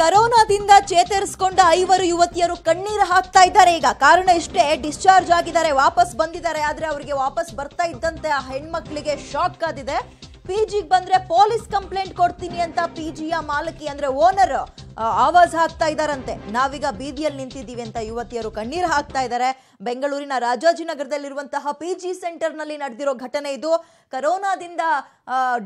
ಕರೋನಾದಿಂದ ಚೇತರಿಸಿಕೊಂಡ ಐವರು ಯುವತಿಯರು ಕಣ್ಣೀರು ಹಾಕ್ತಾ ಇದ್ದಾರೆ. ಈಗ ಕಾರಣ ಇಷ್ಟೇ, ಡಿಸ್ಚಾರ್ಜ್ ಆಗಿದ್ದಾರೆ, ವಾಪಸ್ ಬಂದಿದ್ದಾರೆ. ಆದ್ರೆ ಅವರಿಗೆ ವಾಪಸ್ ಬರ್ತಾ ಇದ್ದಂತೆ ಆ ಹೆಣ್ಮಕ್ಳಿಗೆ ಶಾಕ್ ಆದಿದೆ ಪಿಜಿಗೆ ಬಂದ್ರೆ ಪೊಲೀಸ್ ಕಂಪ್ಲೇಂಟ್ ಕೊಡ್ತೀನಿ ಅಂತ ಪಿಜಿಯ ಮಾಲಕಿ ಅಂದ್ರೆ ಓನರ್ ಆವಾಜ್ ಹಾಕ್ತಾ ಇದ್ದಾರಂತೆ. ನಾವೀಗ ಬೀದಿಯಲ್ಲಿ ನಿಂತಿದ್ದೀವಿ ಅಂತ ಯುವತಿಯರು ಕಣ್ಣೀರು ಹಾಕ್ತಾ ಇದ್ದಾರೆ. ಬೆಂಗಳೂರಿನ ರಾಜಾಜಿನಗರದಲ್ಲಿರುವಂತಹ ಪಿ ಜಿ ಸೆಂಟರ್ನಲ್ಲಿ ನಡೆದಿರೋ ಘಟನೆ ಇದು. ಕರೋನಾದಿಂದ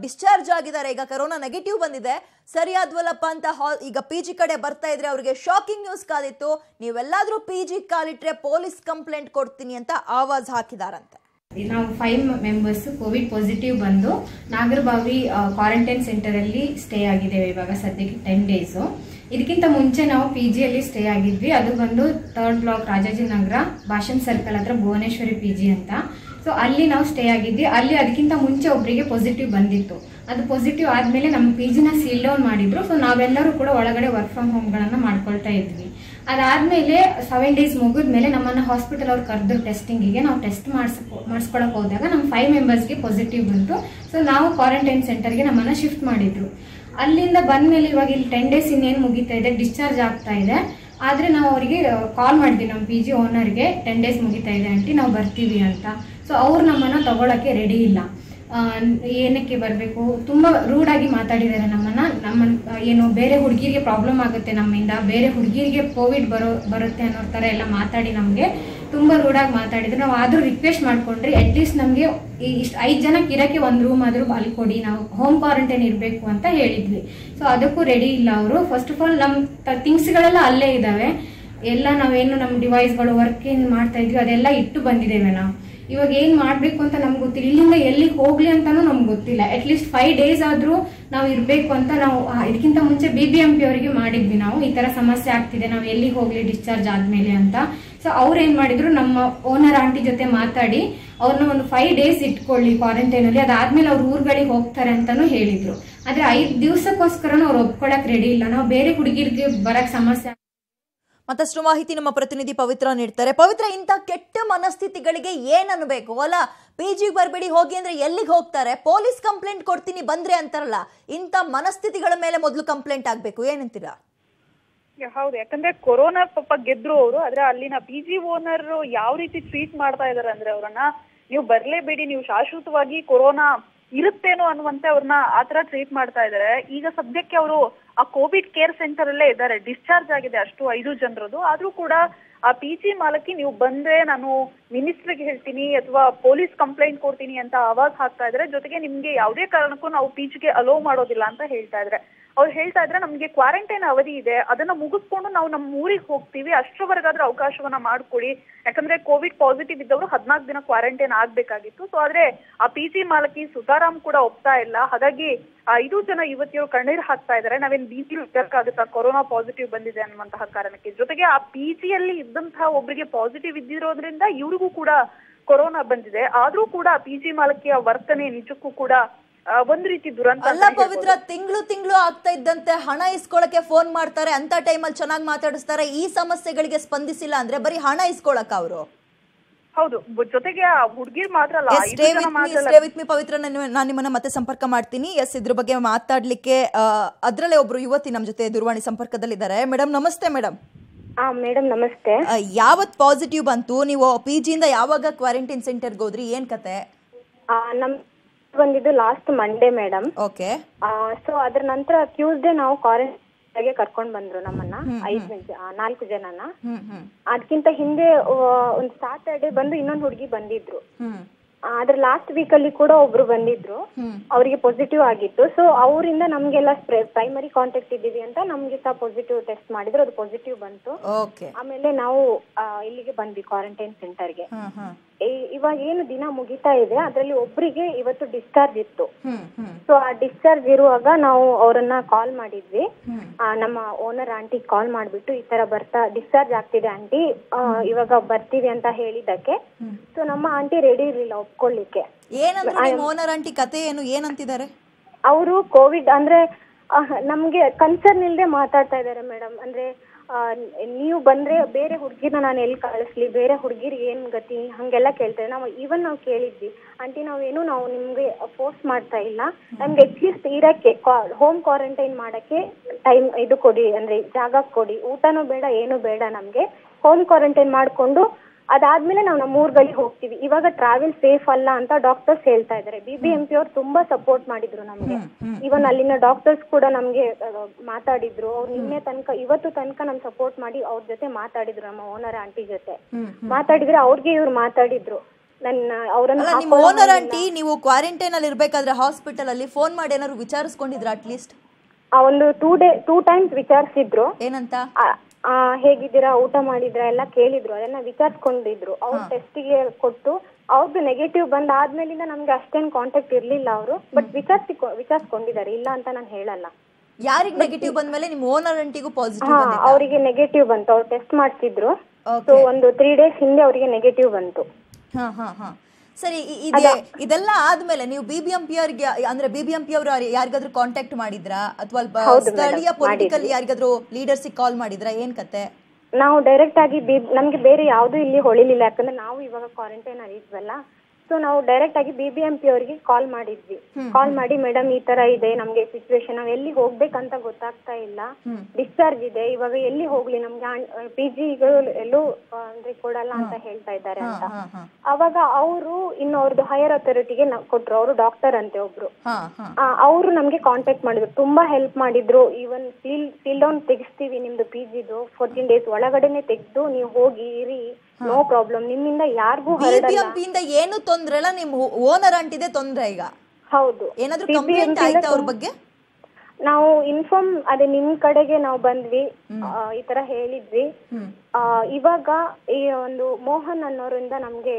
ಡಿಸ್ಚಾರ್ಜ್ ಆಗಿದ್ದಾರೆ. ಈಗ ಕರೋನಾ ನೆಗೆಟಿವ್ ಬಂದಿದೆ. ಸರಿಯಾದ್ವಲ್ಲಪ್ಪ ಅಂತ ಹಾ- ಈಗ ಪಿ ಜಿ ಕಡೆ ಬರ್ತಾ ಇದ್ರೆ ಅವರಿಗೆ ಶಾಕಿಂಗ್ ನ್ಯೂಸ್ ಕಾದಿತ್ತು. ನೀವೆಲ್ಲಾದರೂ ಪಿ ಜಿ ಕಾಲಿಟ್ರೆ ಪೊಲೀಸ್ ಕಂಪ್ಲೇಂಟ್ ಕೊಡ್ತೀನಿ ಅಂತ ಆವಾಜ್ ಹಾಕಿದಾರಂತೆ. ನಾವು ಫೈವ್ ಮೆಂಬರ್ಸ್ ಕೋವಿಡ್ ಪಾಸಿಟಿವ್ ಬಂದು ನಾಗರಬಾವಿ ಕ್ವಾರಂಟೈನ್ ಸೆಂಟರ್ ಅಲ್ಲಿ ಸ್ಟೇ ಆಗಿದ್ದೇವೆ ಇವಾಗ ಸದ್ಯಕ್ಕೆ ಟೆನ್ ಡೇಸ್ ಇದಕ್ಕಿಂತ ಮುಂಚೆ ನಾವು ಪಿ ಜಿಯಲ್ಲಿ ಸ್ಟೇ ಆಗಿದ್ವಿ. ಅದು ಬಂದು third block Rajajinagar Bhashyam circle ಹತ್ರ ಭುವನೇಶ್ವರಿ ಪಿ ಜಿ ಅಂತ. ಸೊ ಅಲ್ಲಿ ನಾವು ಸ್ಟೇ ಆಗಿದ್ವಿ. ಅಲ್ಲಿ ಅದಕ್ಕಿಂತ ಮುಂಚೆ ಒಬ್ಬರಿಗೆ ಪಾಸಿಟಿವ್ ಬಂದಿತ್ತು. ಅದು ಪಾಸಿಟಿವ್ ಆದಮೇಲೆ ನಮ್ಮ ಪಿ ಜಿನ ಸೀಲ್ ಡೌನ್ ಮಾಡಿದ್ರು. ಸೊ ನಾವೆಲ್ಲರೂ ಕೂಡ ಒಳಗಡೆ ವರ್ಕ್ ಫ್ರಮ್ ಹೋಮ್ಗಳನ್ನು ಮಾಡ್ಕೊಳ್ತಾ ಇದ್ವಿ. ಅದಾದ್ಮೇಲೆ ಸೆವೆನ್ ಡೇಸ್ ಮುಗಿದ್ಮೇಲೆ ನಮ್ಮನ್ನ ಹಾಸ್ಪಿಟಲ್ ಅವ್ರು ಕರೆದು ಟೆಸ್ಟಿಂಗಿಗೆ ನಾವು ಟೆಸ್ಟ್ ಮಾಡಿಸ್, ಮಾಡಿಸ್ಕೊಳಕ್ ಹೋದಾಗ ನಮ್ಮ ಫೈವ್ ಮೆಂಬರ್ಸ್ಗೆ ಪಾಸಿಟಿವ್ ಬಂತು. ಸೊ ನಾವು ಕ್ವಾರಂಟೈನ್ ಸೆಂಟರ್ಗೆ ನಮ್ಮನ್ನ ಶಿಫ್ಟ್ ಮಾಡಿದ್ರು. ಅಲ್ಲಿಂದ ಬಂದ್ಮೇಲೆ ಇವಾಗ ಇಲ್ಲಿ ಟೆನ್ ಡೇಸ್ ಇನ್ನೇನು ಮುಗಿತಾ ಇದೆ ಡಿಸ್ಚಾರ್ಜ್ ಆಗ್ತಾ ಇದೆ. ಆದ್ರೆ ನಾವು ಅವರಿಗೆ ಕಾಲ್ ಮಾಡಿದ್ವಿ ನಮ್ಮ ಪಿ ಜಿ ಓನರ್ಗೆ ಟೆನ್ ಡೇಸ್ ಮುಗಿತಾ ಇದೆ ಆಂಟಿ ನಾವು ಬರ್ತೀವಿ ಅಂತ. ಸೊ ಅವ್ರು ನಮ್ಮನ್ನ ತಗೊಳಕ್ಕೆ ರೆಡಿ ಇಲ್ಲ. ಏನಕ್ಕೆ ಬರಬೇಕು? ತುಂಬಾ ರೂಡ್ ಆಗಿ ಮಾತಾಡಿದ್ದಾರೆ ನಮ್ಮನ್ನ. ನಮ್ಮ ಏನು ಬೇರೆ ಹುಡುಗಿರಿಗೆ ಪ್ರಾಬ್ಲಮ್ ಆಗುತ್ತೆ ನಮ್ಮಿಂದ. ಬೇರೆ ಹುಡುಗಿರಿಗೆ ಕೋವಿಡ್ ಬರೋ, ಬರುತ್ತೆ ಅನ್ನೋ ಥರ ಎಲ್ಲ ಮಾತಾಡಿ ನಮಗೆ. ತುಂಬಾ ರೂಡ್ ಆಗಿ ಮಾತಾಡಿದ್ರು. ನಾವು ಆದ್ರೂ ರಿಕ್ವೆಸ್ಟ್ ಮಾಡ್ಕೊಂಡ್ರಿ ಅಟ್ಲೀಸ್ಟ್ ನಮಗೆ ಇಷ್ಟು ಐದು ಜನಕ್ಕೆ ಇರಕ್ಕೆ ಒಂದು ರೂಮ್ ಆದ್ರೂ ಅಲ್ಲಿ ಕೊಡಿ. ನಾವು ಹೋಮ್ ಕ್ವಾರಂಟೈನ್ ಇರಬೇಕು ಅಂತ ಹೇಳಿದ್ವಿ. ಸೊ ಅದಕ್ಕೂ ರೆಡಿ ಇಲ್ಲ ಅವರು. ಫಸ್ಟ್ ಆಫ್ ಆಲ್ ನಮ್ಮ ಥಿಂಗ್ಸ್ಗಳೆಲ್ಲ ಅಲ್ಲೇ ಇದಾವೆ. ಎಲ್ಲ ನಾವೇನು ನಮ್ಮ ಡಿವೈಸ್ಗಳು ವರ್ಕ್ ಏನು ಮಾಡ್ತಾ ಇದ್ವಿ. ಅದೆಲ್ಲ ಇಟ್ಟು ಬಂದಿದ್ದೇವೆ ನಾವು. ಇವಾಗ ಏನ್ ಮಾಡ್ಬೇಕು ಅಂತ ನಮ್ಗೆ ಗೊತ್ತಿಲ್ಲ. ಇಲ್ಲಿಂದ ಎಲ್ಲಿ ಹೋಗ್ಲಿ ಅಂತಾನು ನಮ್ಗೆ ಗೊತ್ತಿಲ್ಲ. ಅಟ್ಲೀಸ್ಟ್ ಫೈವ್ ಡೇಸ್ ಆದ್ರೂ ನಾವು ಇರ್ಬೇಕು ಅಂತ ನಾವು ಇದಕ್ಕಿಂತ ಮುಂಚೆ ಬಿ ಬಿ ಎಂ ಪಿ ಅವರಿಗೆ ಮಾಡಿದ್ವಿ ನಾವು. ಈ ತರ ಸಮಸ್ಯೆ ಆಗ್ತಿದೆ, ನಾವು ಎಲ್ಲಿ ಹೋಗ್ಲಿ ಡಿಸ್ಚಾರ್ಜ್ ಆದ್ಮೇಲೆ ಅಂತ. ಸೊ ಅವ್ರು ಏನ್ ಮಾಡಿದ್ರು, ನಮ್ಮ ಓನರ್ ಆಂಟಿ ಜೊತೆ ಮಾತಾಡಿ ಅವ್ರನ್ನ ಒಂದು ಫೈವ್ ಡೇಸ್ ಇಟ್ಕೊಳ್ಳಿ ಕ್ವಾರಂಟೈನ್ ಅಲ್ಲಿ. ಅದಾದ್ಮೇಲೆ ಅವ್ರ ಊರ್ಗಳಿಗೆ ಹೋಗ್ತಾರೆ ಅಂತಾನು ಹೇಳಿದ್ರು. ಆದ್ರೆ ಐದ್ ದಿವಸಕ್ಕೋಸ್ಕರನೂ ಅವ್ರು ಒಪ್ಕೊಳಕ್ ರೆಡಿ ಇಲ್ಲ. ನಾವು ಬೇರೆ ಹುಡುಗಿರ್ಗೆ ಬರಕ್ ಸಮಸ್ಯೆ ಮತ್ತಷ್ಟು ಮಾಹಿತಿ ನಮ್ಮ ಪ್ರತಿನಿಧಿ ಪವಿತ್ರ ನೀಡ್ತಾರೆ. ಪವಿತ್ರ, ಇಂಥ ಕೆಟ್ಟ ಮನಸ್ಥಿತಿಗಳಿಗೆ ಏನ್ ಅನ್ಬೇಕು ಅಲ್ಲ ಪಿ ಜಿಗೆ ಬರಬೇಡಿ, ಹೋಗಿ ಅಂದ್ರೆ ಎಲ್ಲಿಗೆ ಹೋಗ್ತಾರೆ? ಪೊಲೀಸ್ ಕಂಪ್ಲೇಂಟ್ ಕೊಡ್ತೀನಿ, ಬಂದ್ರೆ ಅಂತಾರಲ್ಲ, ಇಂಥ ಮನಸ್ಥಿತಿಗಳ ಮೇಲೆ ಮೊದಲು ಕಂಪ್ಲೇಂಟ್ ಆಗ್ಬೇಕು. ಏನಂತೀರಾ? ಹೌದು. ಯಾಕಂದ್ರೆ ಕೊರೋನಾ ಪಾಪ ಗೆದ್ರು ಅವರು, ಆದ್ರೆ ಅಲ್ಲಿನ ಪಿ ಜಿ ಓನರ್ ಯಾವ ರೀತಿ ಟ್ರೀಟ್ ಮಾಡ್ತಾ ಇದಾರೆ ಅಂದ್ರೆ ಅವ್ರನ್ನ, ನೀವು ಬರ್ಲೇಬೇಡಿ, ನೀವು ಶಾಶ್ವತವಾಗಿ ಕೊರೋನಾ ಇರುತ್ತೇನೋ ಅನ್ನುವಂತೆ ಅವ್ರನ್ನ ಆತರ ಟ್ರೀಟ್ ಮಾಡ್ತಾ ಇದಾರೆ. ಈಗ ಸದ್ಯಕ್ಕೆ ಅವರು ಆ ಕೋವಿಡ್ ಕೇರ್ ಸೆಂಟರ್ ಅಲ್ಲೇ ಇದ್ದಾರೆ. ಡಿಸ್ಚಾರ್ಜ್ ಆಗಿದೆ ಅಷ್ಟು ಐದು ಜನರದು. ಆದ್ರೂ ಕೂಡ ಆ ಪಿ ಜಿ ಮಾಲಕಿ ನೀವು ಬಂದ್ರೆ ನಾನು ಮಿನಿಸ್ಟ್ರಿಗೆ ಹೇಳ್ತೀನಿ ಅಥವಾ ಪೊಲೀಸ್ ಕಂಪ್ಲೇಂಟ್ ಕೊಡ್ತೀನಿ ಅಂತ ಆವಾಜ್ ಹಾಕ್ತಾ ಇದ್ರೆ ಜೊತೆಗೆ ನಿಮ್ಗೆ ಯಾವುದೇ ಕಾರಣಕ್ಕೂ ನಾವು ಪೀಚ್ಗೆ ಅಲೋ ಮಾಡೋದಿಲ್ಲ ಅಂತ ಹೇಳ್ತಾ ಇದ್ರೆ. ಅವ್ರು ಹೇಳ್ತಾ ಇದ್ರೆ ನಮ್ಗೆ ಕ್ವಾರಂಟೈನ್ ಅವಧಿ ಇದೆ, ಅದನ್ನ ಮುಗಿಸ್ಕೊಂಡು ನಾವು ನಮ್ಮ ಊರಿಗೆ ಹೋಗ್ತೀವಿ, ಅಷ್ಟರವರೆಗಾದ್ರೂ ಅವಕಾಶವನ್ನ ಮಾಡ್ಕೊಡಿ. ಯಾಕಂದ್ರೆ ಕೋವಿಡ್ ಪಾಸಿಟಿವ್ ಇದ್ದವರು ಹದಿನಾಲ್ಕು ದಿನ ಕ್ವಾರಂಟೈನ್ ಆಗ್ಬೇಕಾಗಿತ್ತು. ಸೊ ಆದ್ರೆ ಆ ಪಿ ಜಿ ಮಾಲಕಿ ಸುತಾರಾಮ್ ಕೂಡ ಒಪ್ತಾ ಇಲ್ಲ. ಹಾಗಾಗಿ, ಆ, ಐದು ಜನ ಯುವತಿಯರು ಕಣ್ಣೀರು ಹಾಕ್ತಾ ಇದ್ದಾರೆ. ನಾವೇನ್ ಬೀದಿ ಇರ್ಬೇಕಾಗುತ್ತಾ ಕೊರೋನಾ ಪಾಸಿಟಿವ್ ಬಂದಿದೆ ಅನ್ನುವಂತಹ ಕಾರಣಕ್ಕೆ. ಜೊತೆಗೆ ಆ ಪಿ ಜಿಯಲ್ಲಿ ಇದ್ದಂತಹ ಒಬ್ಬರಿಗೆ ಪಾಸಿಟಿವ್ ಇದ್ದಿರೋದ್ರಿಂದ ಇವ್ರಿಗೂ ಕೂಡ ಕೊರೋನಾ ಬಂದಿದೆ. ಆದ್ರೂ ಕೂಡ ಪಿ ಜಿ ಮಾಲಕಿಯ ವರ್ತನೆ ನಿಜಕ್ಕೂ ಕೂಡ ಒಂದ್ ರೀತಿ ದುರಂತ ಅಲ್ಲ ಪವಿತ್ರ. ತಿಂಗಳು ತಿಂಗಳು ಆಗ್ತಾ ಇದ್ದಂತೆ ಹಣ ಇಸ್ಕೊಳಕ್ಕೆ ಫೋನ್ ಮಾಡ್ತಾರೆ ಅಂತ ಟೈಮಲ್ಲಿ ಚೆನ್ನಾಗಿ ಮಾತಾಡಿಸ್ತಾರೆ ಈ ಸಮಸ್ಯೆಗಳಿಗೆ ಸ್ಪಂದಿಸಿಲ್ಲ ಅಂದ್ರೆ ಬರೀ ಹಣ ಇಸ್ಕೊಳಕ್ ಅವರು? ಹೌದು ಜೊತೆಗೆ ಆ ಹುಡ್ಗಿರ್ ಮಾತ್ರ ಅಲ್ಲ ಐದು ಸ್ಟೇ ಜನ with me stay with me Pavitra ನಾನು ನಾನು ನಿಮ್ಮನ್ನ ಮತ್ತೆ ಸಂಪರ್ಕ ಮಾಡ್ತೀನಿ. ಎಸ್ ಇದ್ರ ಬಗ್ಗೆ ಮಾತಾಡ್ಲಿಕ್ಕೆ ಅದ್ರಲ್ಲೇ ಒಬ್ರು ಯುವತಿ ನಮ್ಮ ಜೊತೆ ದೂರವಾಣಿ ಸಂಪರ್ಕದಲ್ಲಿದ್ದಾರೆ. ಮೇಡಮ್ ನಮಸ್ತೆ ಮೇಡಮ್ ಆ ಮೇಡಮ್ ನಮಸ್ತೆ. ಯಾವತ್ ಪಾಸಿಟಿವ್ ಬಂತು? ನೀವು ಪಿ ಜಿಯಿಂದ ಯಾವಾಗ ಕ್ವಾರಂಟೈನ್ ಸೆಂಟರ್ಗೆ ಹೋದ್ರಿ? ಏನ್ ಕತೆ? ನಮ್ ಬಂದಿದ್ದು last Monday madam okay so ಅದ್ರ ನಂತರ ಟ್ಯೂಸ್ಡೇ ನಾವು ಕ್ವಾರಂಟೈನ್ ಕರ್ಕೊಂಡ್ ಬಂದ್ರು ನಮ್ಮನ್ನ ಐದ್ ಜನ ನಾಲ್ಕು ಜನನ. ಅದಕ್ಕಿಂತ ಹಿಂದೆ ಒಂದ್ ಸಾಟರ್ಡೆ ಬಂದು ಇನ್ನೊಂದು ಹುಡುಗಿ ಬಂದಿದ್ರು. ಆದ್ರೆ ಅದ್ರ ಲಾಸ್ಟ್ ವೀಕ್ ಅಲ್ಲಿ ಕೂಡ ಒಬ್ರು ಬಂದಿದ್ರು. ಅವರಿಗೆ ಪಾಸಿಟಿವ್ ಆಗಿತ್ತು. ಸೊ ಅವರಿಂದ ನಮ್ಗೆಲ್ಲ ಪ್ರೈಮರಿ ಕಾಂಟ್ಯಾಕ್ಟ್ ಇದ್ದೀವಿ ಅಂತ ನಮ್ಗೆ ಸಹ ಪಾಸಿಟಿವ್ ಟೆಸ್ಟ್ ಮಾಡಿದ್ರು. ಅದು ಪಾಸಿಟಿವ್ ಬಂತು. ಆಮೇಲೆ ನಾವು ಇಲ್ಲಿಗೆ ಬಂದ್ವಿ ಕ್ವಾರಂಟೈನ್ ಸೆಂಟರ್ಗೆ ಇವಾಗ ಏನು ದಿನ ಮುಗಿತಾ ಇದೆ ಅದರಲ್ಲಿ ಒಬ್ರಿಗೆ ಇವತ್ತು ಡಿಸ್ಚಾರ್ಜ್ ಇತ್ತು. ಸೊ ಆ ಡಿಸ್ಚಾರ್ಜ್ ಇರುವಾಗ ನಾವು ಅವರನ್ನ ಕಾಲ್ ಮಾಡಿದ್ವಿ. ಆ, ನಮ್ಮ ಓನರ್ ಆಂಟಿ ಕಾಲ್ ಮಾಡ್ಬಿಟ್ಟು ಈ ತರ ಬರ್ತಾ ಡಿಸ್ಚಾರ್ಜ್ ಆಗ್ತಿದೆ ಆಂಟಿ ಇವಾಗ ಬರ್ತೀವಿ ಅಂತ ಹೇಳಿದ್ದಕ್ಕೆ. ಸೊ ನಮ್ಮ ಆಂಟಿ ರೆಡಿ ಇರ್ಲಿಲ್ಲ ಒಪ್ಕೊಳ್ಳಿಕ್ಕೆ. ಓನರ್ ಆಂಟಿ ಕತೆ ಏನು ಏನಂತಿದ್ದಾರೆ? ಅವರು ಕೋವಿಡ್ ಅಂದ್ರೆ ನಮ್ಗೆ ಕನ್ಸರ್ನ್ ಇಲ್ಲದೆ ಮಾತಾಡ್ತಾ ಇದ್ದಾರೆ ಮೇಡಮ್ ಅಂದ್ರೆ ನೀವು ಬಂದ್ರೆ ಬೇರೆ ಹುಡುಗಿನ ನಾನು ಎಲ್ಲಿ ಕಳಿಸ್ಲಿ? ಬೇರೆ ಹುಡುಗಿರಿಗೆ ಏನ್ ಗತಿ? ಹಂಗೆಲ್ಲ ಕೇಳ್ತಾರೆ. ನಾವು ಈವನ್ ನಾವು ಕೇಳಿದ್ವಿ. ಆಂಟಿ, ನಾವೇನು ನಾವು ನಿಮ್ಗೆ ಫೋರ್ಸ್ ಮಾಡ್ತಾ ಇಲ್ಲ. ನಮ್ಗೆ ಅಟ್ಲೀಸ್ಟ್ ಇರಕ್ಕೆ ಹೋಮ್ ಕ್ವಾರಂಟೈನ್ ಮಾಡಕ್ಕೆ ಟೈಮ್ ಇದು ಕೊಡಿ. ಅಂದ್ರೆ ಜಾಗ ಕೊಡಿ. ಊಟನೂ ಬೇಡ, ಏನು ಬೇಡ ನಮ್ಗೆ. ಹೋಮ್ ಕ್ವಾರಂಟೈನ್ ಮಾಡ್ಕೊಂಡು ಅದಾದ್ಮೇಲೆ ನಾವು ನಮ್ಮ ಊರುಗಳಿಗೆ ಹೋಗ್ತೀವಿ. ಇವಾಗ ಟ್ರಾವೆಲ್ ಸೇಫ್ ಅಲ್ಲ ಅಂತ ಡಾಕ್ಟರ್ಸ್ ಹೇಳ್ತಾ ಇದ್ದಾರೆ. ಬಿ ಬಿ ಎಂ ಪಿ ಅವ್ರು ತುಂಬಾ ಸಪೋರ್ಟ್ ಮಾಡಿದ್ರು ನಮ್ಗೆ. ಇವನ್ ಅಲ್ಲಿನ ಡಾಕ್ಟರ್ಸ್ ಕೂಡ ನಮ್ಗೆ ಮಾತಾಡಿದ್ರು. ಅವ್ರು ನಿನ್ನೆ ತನಕ ಇವತ್ತು ತನಕ ನಮ್ ಸಪೋರ್ಟ್ ಮಾಡಿ ಅವ್ರ ಜೊತೆ ಮಾತಾಡಿದ್ರು ನಮ್ಮ ಓನರ್ ಆಂಟಿ ಜೊತೆ. ಮಾತಾಡಿದ್ರೆ ಅವ್ರಿಗೆ ಇವ್ರು ಮಾತಾಡಿದ್ರು. ನನ್ನ ಅವ್ರನ್ನ ನಿಮ್ಮ ಓನರ್ ಆಂಟಿ ನೀವು ಕ್ವಾರಂಟೈನ್ ಅಲ್ಲಿ ಇರ್ಬೇಕಾದ್ರೆ ಹಾಸ್ಪಿಟಲ್ ಅಲ್ಲಿ ಫೋನ್ ಮಾಡಿ ಏನಾದ್ರು ವಿಚಾರಿಸ್ಕೊಂಡಿದ್ರ ಅಟ್ಲೀಸ್ಟ್ ಆ ಒಂದು ಟೂ ಡೇ ಟೂ ಟೈಮ್ಸ್ ವಿಚಾರಿಸಿದ್ರು. ಏನಂತ? ಹೇಗಿದ್ದೀರಾ ಊಟ ಮಾಡಿದ್ರಾ ಎಲ್ಲ ಕೇಳಿದ್ರು ಅದನ್ನ ವಿಚಾರಿಸ್ಕೊಂಡಿದ್ರು. ಅವ್ರ ಟೆಸ್ಟಿಗೆ ಕೊಟ್ಟು ಅವ್ರದ್ದು ನೆಗೆಟಿವ್ ಬಂದ್ ಆದ್ಮೇಲಿಂದ ನಮ್ಗೆ ಅಷ್ಟೇನ್ ಕಾಂಟ್ಯಾಕ್ಟ್ ಇರ್ಲಿಲ್ಲ ಅವರು ಬಟ್ ವಿಚಾರಿಸಿ ವಿಚಾರಿಸ್ಕೊಂಡಿದ್ದಾರೆ ಇಲ್ಲ ಅಂತ ನಾನು ಹೇಳಲ್ಲ. ಯಾರಿಗ್ ನೆಗೆಟಿವ್ ಬಂದ್ಮೇಲೆ ನಿಮ್ಮ ಓನರ್ ಅಂಟಿಗೂ ಪಾಸಿಟಿವ್ ಹಾ ಬಂದಿದೆ ಅವರಿಗೆ ನೆಗೆಟಿವ್ ಬಂತು ಅವ್ರು ಟೆಸ್ಟ್ ಮಾಡ್ತಿದ್ರು. ಸೊ ಒಂದು ತ್ರೀ ಡೇಸ್ ಹಿಂದೆ ಅವರಿಗೆ ನೆಗೆಟಿವ್ ಬಂತು. ಹಾ ಹಾ ಹಾ. ಸರಿ ಇದೆ ಇದೆಲ್ಲ ಆದ್ಮೇಲೆ ನೀವು ಬಿ ಬಿ ಎಂ ಪಿ ಅವ್ರಿಗೆ ಅಂದ್ರೆ ಬಿ ಬಿ ಎಂ ಪಿ ಅವರು ಯಾರಿಗಾದ್ರೂ ಕಾಂಟ್ಯಾಕ್ಟ್ ಮಾಡಿದ್ರಾ? ಅಥವಾ ಸ್ಥಳೀಯ ಪೊಲಿಟಿಕಲ್ ಯಾರಿಗಾದ್ರೂ ಲೀಡರ್ಸ್ ಕಾಲ್ ಮಾಡಿದ್ರಾ? ಏನ್ ಕತೆ? ನಾವು ಡೈರೆಕ್ಟ್ ಆಗಿ ನಮ್ಗೆ ಬೇರೆ ಯಾವ್ದು ಇಲ್ಲಿ ಹೊಳಿಲಿಲ್ಲ. ಯಾಕಂದ್ರೆ ನಾವು ಇವಾಗ ಕ್ವಾರಂಟೈನ್ ಅಲ್ಲಿ ಇದ್ವಲ್ಲ ಸೊ ನಾವು ಡೈರೆಕ್ಟ್ ಆಗಿ ಬಿ ಬಿ ಎಂ ಪಿ ಅವರಿಗೆ ಕಾಲ್ ಮಾಡಿದ್ವಿ. ಕಾಲ್ ಮಾಡಿ ಮೇಡಮ್ ಈ ತರ ಇದೆ ನಮ್ಗೆ ಸಿಚುವೇಶನ್ ನಾವ್ ಎಲ್ಲಿ ಹೋಗ್ಬೇಕಂತ ಗೊತ್ತಾಗ್ತಾ ಇಲ್ಲ. ಡಿಸ್ಚಾರ್ಜ್ ಇದೆ. ಇವಾಗ ಎಲ್ಲಿ ಹೋಗ್ಲಿ? ನಮ್ಗೆ ಪಿ ಜಿಗಳು ಎಲ್ಲೂ ಅಂದ್ರೆ ಕೊಡಲ್ಲ ಅಂತ ಹೇಳ್ತಾ ಇದ್ದಾರೆ ಅಂತ. ಅವಾಗ ಅವರು ಇನ್ನು ಅವ್ರದ್ದು ಹೈಯರ್ ಅಥಾರಿಟಿಗೆ ಕೊಟ್ರು. ಅವರು ಡಾಕ್ಟರ್ ಅಂತೆ ಒಬ್ರು. ಅವರು ನಮ್ಗೆ ಕಾಂಟ್ಯಾಕ್ಟ್ ಮಾಡಿದ್ರು. ತುಂಬಾ ಹೆಲ್ಪ್ ಮಾಡಿದ್ರು. ಈವನ್ ಸೀಲ್ ಸೀಲ್ ಡೌನ್ ತೆಗಿಸ್ತೀವಿ ನಿಮ್ದು ಪಿ ಜಿದು ಫೋರ್ಟೀನ್ ಡೇಸ್ ಒಳಗಡೆನೆ ತೆಗೆದು ನೀವು ಹೋಗಿ ಇರಿ. ನೋ ಪ್ರಾಬ್ಲಮ್ ನಿಮ್ಮಿಂದ ಯಾರಿಗೂ ಬಿಬಿಎಂಪಿಯಿಂದ ಏನು ತೊಂದ್ರೆ ಇಲ್ಲ ನಿಮ್ ಓನರ್ ಅಂಟಿದೆ ತೊಂದ್ರೆ ಈಗ. ಹೌದು. ಏನಾದ್ರೂ ಕಂಪ್ಲೇಂಟ್ ಆಯ್ತಾ ಅವ್ರ ಬಗ್ಗೆ? ನಾವು ಇನ್ಫಾರ್ಮ್ ಅದೇ ನಿಮ್ ಕಡೆಗೆ ನಾವು ಬಂದ್ವಿ. ಆ, ಈ ತರ ಹೇಳಿದ್ವಿ. ಆ, ಇವಾಗ ಈ ಒಂದು ಮೋಹನ್ ಅನ್ನೋರಿಂದ ನಮ್ಗೆ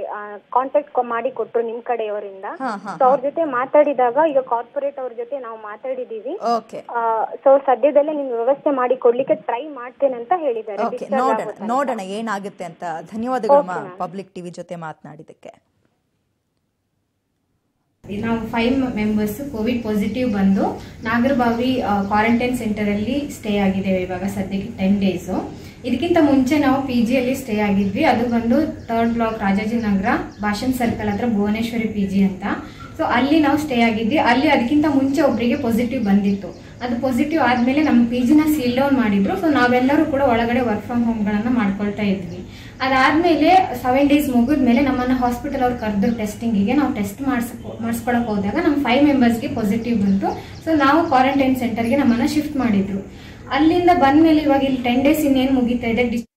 ಕಾಂಟ್ಯಾಕ್ಟ್ ಮಾಡಿ ಕೊಟ್ರು ನಿಮ್ ಕಡೆಯವರಿಂದ. ಹಾ ಹಾ ಸೊ ಅವ್ರ ಜೊತೆ ಮಾತಾಡಿದಾಗ ಈಗ ಕಾರ್ಪೊರೇಟ್ ಅವ್ರ ಜೊತೆ ನಾವು ಮಾತಾಡಿದೀವಿ. ಓಕೆ ಸೊ ಸದ್ಯದಲ್ಲೇ ನಿಮ್ಗೆ ವ್ಯವಸ್ಥೆ ಮಾಡಿ ಕೊಡ್ಲಿಕ್ಕೆ ಟ್ರೈ ಮಾಡ್ತೇನೆ ಅಂತ ಹೇಳಿದ್ದಾರೆ. ಓಕೆ discharge ನೋಡೋಣ ನೋಡೋಣ ಏನಾಗುತ್ತೆ ಅಂತ. ಧನ್ಯವಾದಗಳು ಪಬ್ಲಿಕ್ ಟಿವಿ ಜೊತೆ ಮಾತನಾಡಿದಕ್ಕೆ ನಾವು ಫೈವ್ ಮೆಂಬರ್ಸ್ ಕೋವಿಡ್ ಪಾಸಿಟಿವ್ ಬಂದು ನಾಗರಬಾವಿ ಕ್ವಾರಂಟೈನ್ ಸೆಂಟರ್ ಅಲ್ಲಿ ಸ್ಟೇ ಆಗಿದ್ದೇವೆ ಇವಾಗ ಸದ್ಯಕ್ಕೆ ಟೆನ್ ಡೇಸ್ ಇದಕ್ಕಿಂತ ಮುಂಚೆ ನಾವು ಪಿ ಜಿಯಲ್ಲಿ ಸ್ಟೇ ಆಗಿದ್ವಿ. ಅದು ಬಂದು third block Rajajinagar Bhashyam circle ಹತ್ರ ಭುವನೇಶ್ವರಿ ಪಿ ಜಿ ಅಂತ. ಸೊ ಅಲ್ಲಿ ನಾವು ಸ್ಟೇ ಆಗಿದ್ವಿ. ಅಲ್ಲಿ ಅದಕ್ಕಿಂತ ಮುಂಚೆ ಒಬ್ಬರಿಗೆ ಪಾಸಿಟಿವ್ ಬಂದಿತ್ತು. ಅದು ಪಾಸಿಟಿವ್ ಆದ್ಮೇಲೆ ನಮ್ಮ ಪಿ ಜಿನ ಸೀಲ್ ಡೌನ್ ಮಾಡಿದ್ರು. ಸೊ ನಾವೆಲ್ಲರೂ ಕೂಡ ಒಳಗಡೆ ವರ್ಕ್ ಫ್ರಮ್ ಹೋಮ್ಗಳನ್ನು ಮಾಡ್ಕೊಳ್ತಾ ಇದ್ವಿ. ಅದಾದ್ಮೇಲೆ ಸೆವೆನ್ ಡೇಸ್ ಮುಗಿದ್ಮೇಲೆ ನಮ್ಮನ್ನ ಹಾಸ್ಪಿಟಲ್ ಅವ್ರು ಕರೆದ್ರು ಟೆಸ್ಟಿಂಗಿಗೆ ನಾವು ಟೆಸ್ಟ್ ಮಾಡಿಸ್ ಮಾಡಿಸ್ಕೊಳಕ್ ಹೋದಾಗ ನಮ್ಮ ಫೈವ್ ಮೆಂಬರ್ಸ್ಗೆ ಪಾಸಿಟಿವ್ ಬಂತು. ಸೊ ನಾವು ಕ್ವಾರಂಟೈನ್ ಸೆಂಟರ್ಗೆ ನಮ್ಮನ್ನ ಶಿಫ್ಟ್ ಮಾಡಿದ್ರು. ಅಲ್ಲಿಂದ ಬಂದ್ಮೇಲೆ ಇವಾಗ ಇಲ್ಲಿ ಟೆನ್ ಡೇಸ್ ಇನ್ನೇನು ಮುಗಿತಾ ಇದೆ?